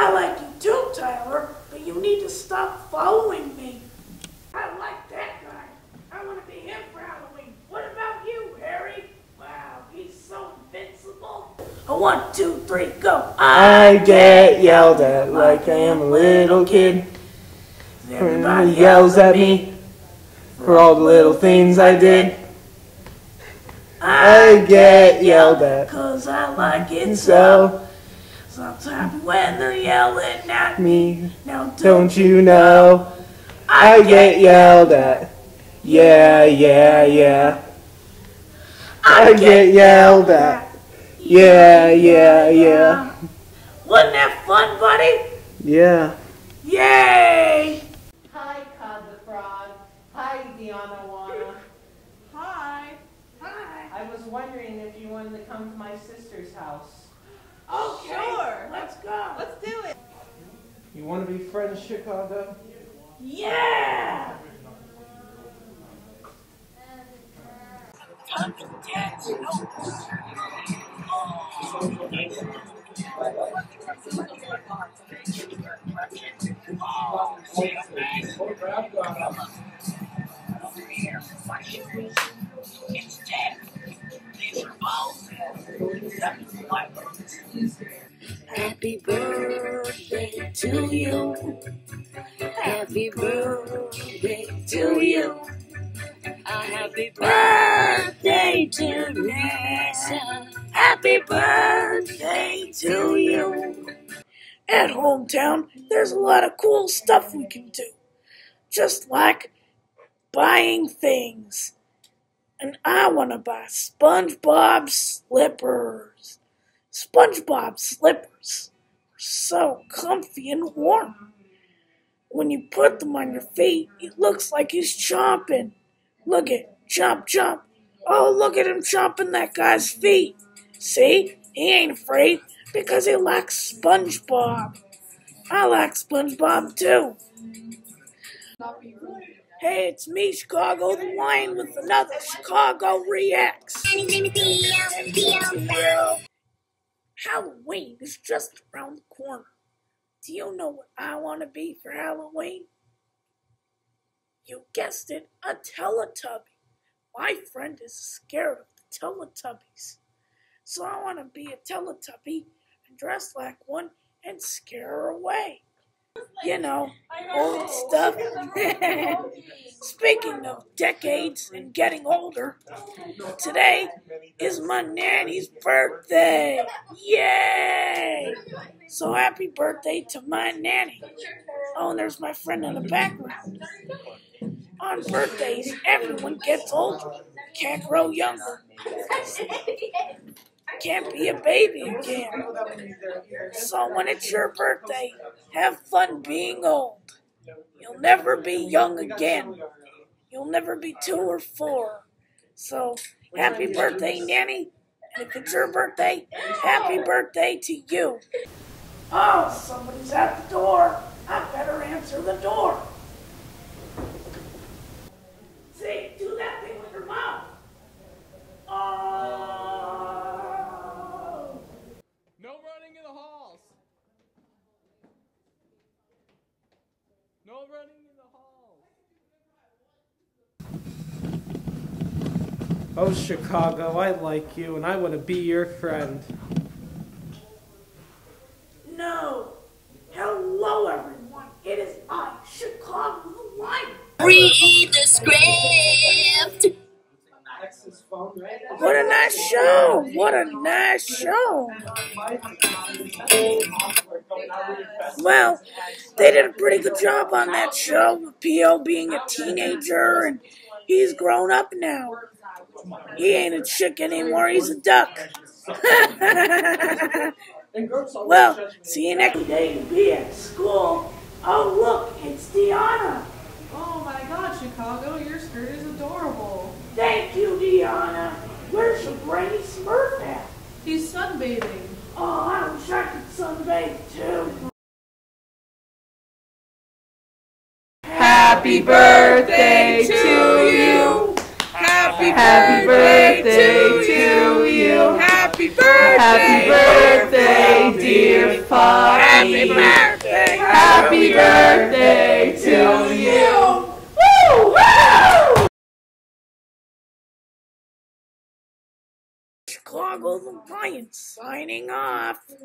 I like you too, Tyler, but you need to stop following me. I like that guy. I want to be him for Halloween. What about you, Harry? Wow, he's so invincible. A one, two, three, go. I get yelled at like I am a little kid. Everybody yells at me for all the little things I did. I get yelled at. Cause I like it so. So Sometimes when they're yelling at me, now don't don't you know? I get yelled at. Yeah, yeah, yeah. I get yelled at. Yeah, yeah, yeah. Wasn't that fun, buddy? Yeah. Yay! Hi, Cod the Frog. Hi, Deanna Wana. Hi. Hi. I was wondering if you wanted to come to my sister's house. Okay. Sure. Let's go. Let's do it. You want to be friends, Chicago? Yeah! Happy birthday to you. Happy birthday to you. A happy birthday to Lisa. Happy birthday to you. At hometown, there's a lot of cool stuff we can do. Just like buying things. And I want to buy SpongeBob slippers. SpongeBob slippers are so comfy and warm. When you put them on your feet, it looks like he's chomping. Look at chomp chomp. Oh, look at him chomping that guy's feet. See? He ain't afraid because he likes SpongeBob. I like SpongeBob too. Hey, it's me, Chicago the Lion, with another Chicago Reacts. Halloween is just around the corner. Do you know what I want to be for Halloween? You guessed it, a Teletubby. My friend is scared of the Teletubbies. So I want to be a Teletubby and dress like one and scare her away. You know, old stuff. Speaking of decades and getting older, today is my nanny's birthday. Yay! So happy birthday to my nanny. Oh, and there's my friend in the background. On birthdays, everyone gets older. Can't grow younger. Can't be a baby again. So when it's your birthday, have fun being old. You'll never be young again. You'll never be two or four. So happy birthday, Nanny. And if it's your birthday, happy birthday to you. Oh, somebody's at the door. I better answer the door. Say, do that thing with your mouth. Oh. No running in the halls. No running in the halls. Oh, Chicago, I like you and I want to be your friend. No. Hello, everyone. It is I, Chicago the Lion. Read the script. What a nice show! What a nice show! Well, they did a pretty good job on that show with P.O. being a teenager and he's grown up now. He ain't a chick anymore, he's a duck. well, see you next day to be at school. Oh, look, it's Deanna. Oh my god, Chicago, your skirt is adorable. Thank you, Deanna. Where's your brainy Smurf at? He's sunbathing. Oh, I wish I could sunbathe too. Happy birthday to you. Happy, happy birthday, birthday to you. Happy birthday. Happy birthday, dear Poppy. Happy birthday. Happy birthday to you. Woo! Woo! Chicago the Lions signing off.